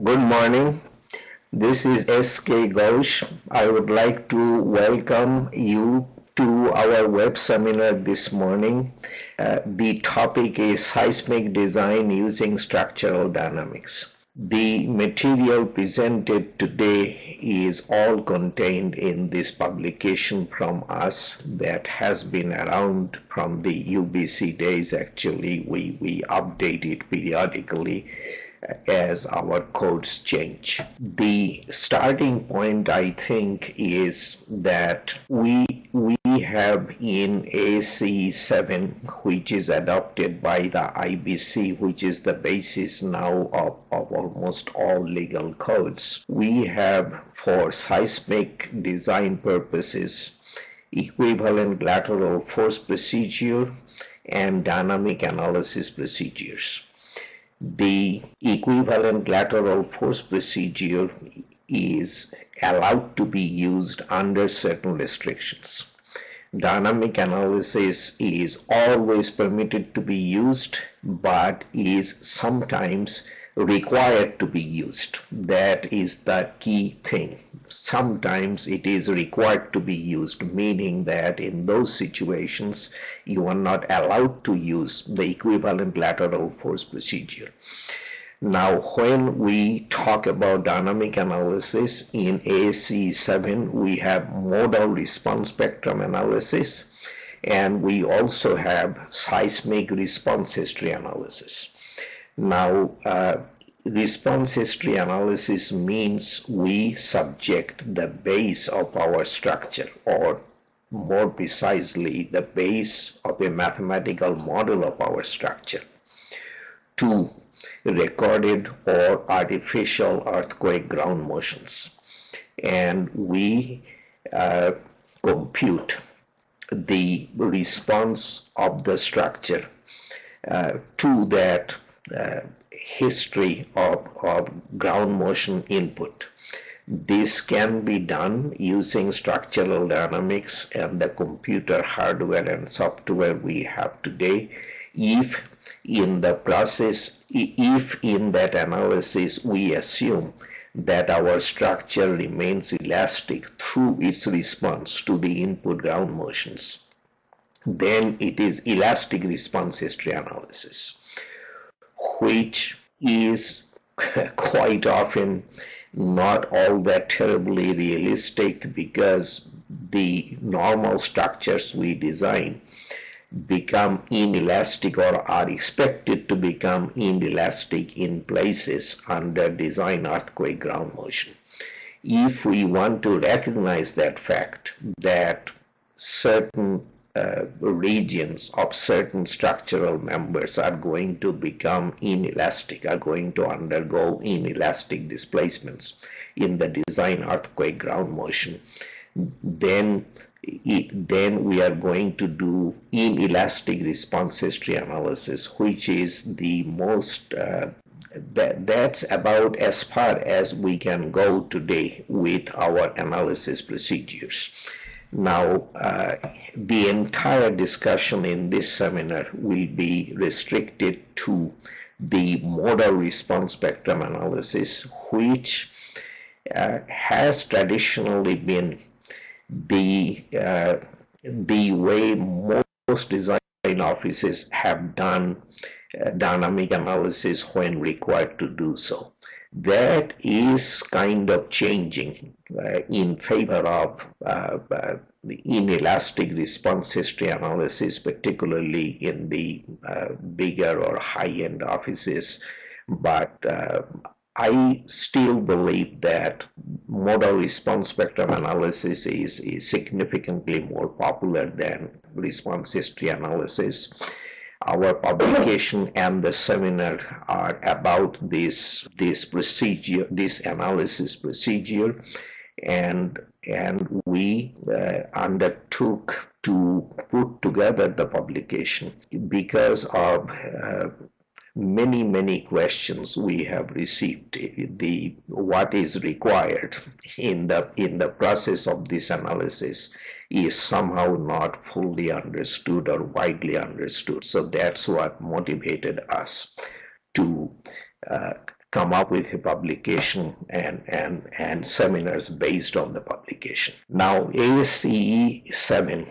Good morning. This is S.K. Ghosh. I would like to welcome you to our web seminar this morning. Uh, the topic is seismic design using structural dynamics. The material presented today is all contained in this publication from us that has been around from the UBC days. Actually, we, we update it periodically as our codes change. The starting point, I think, is that we we have in ASCE 7, which is adopted by the IBC, which is the basis now of, of almost all legal codes. We have, for seismic design purposes, equivalent lateral force procedure and dynamic analysis procedures the equivalent lateral force procedure is allowed to be used under certain restrictions. Dynamic analysis is always permitted to be used, but is sometimes required to be used. That is the key thing. Sometimes it is required to be used, meaning that in those situations you are not allowed to use the equivalent lateral force procedure. Now, when we talk about dynamic analysis in ASCE 7, we have modal response spectrum analysis, and we also have seismic response history analysis. Now, uh, response history analysis means we subject the base of our structure or more precisely the base of a mathematical model of our structure to recorded or artificial earthquake ground motions and we uh, compute the response of the structure uh, to that uh, history of, of ground motion input. This can be done using structural dynamics and the computer hardware and software we have today if in the process, if in that analysis we assume that our structure remains elastic through its response to the input ground motions, then it is elastic response history analysis which is quite often not all that terribly realistic because the normal structures we design become inelastic or are expected to become inelastic in places under design earthquake ground motion. If we want to recognize that fact that certain uh, regions of certain structural members are going to become inelastic, are going to undergo inelastic displacements in the design earthquake ground motion, then then we are going to do inelastic response history analysis, which is the most uh, that, that's about as far as we can go today with our analysis procedures. Now, uh, the entire discussion in this seminar will be restricted to the modal response spectrum analysis, which uh, has traditionally been the uh, the way most design offices have done uh, dynamic analysis when required to do so that is kind of changing uh, in favor of uh, uh, the inelastic response history analysis, particularly in the uh, bigger or high-end offices. But uh, I still believe that modal response spectrum analysis is, is significantly more popular than response history analysis. Our publication and the seminar are about this this procedure this analysis procedure and and we uh, undertook to put together the publication because of uh, many many questions we have received the what is required in the in the process of this analysis is somehow not fully understood or widely understood. So that's what motivated us to uh, come up with a publication and, and, and seminars based on the publication. Now ASCE 7